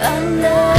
under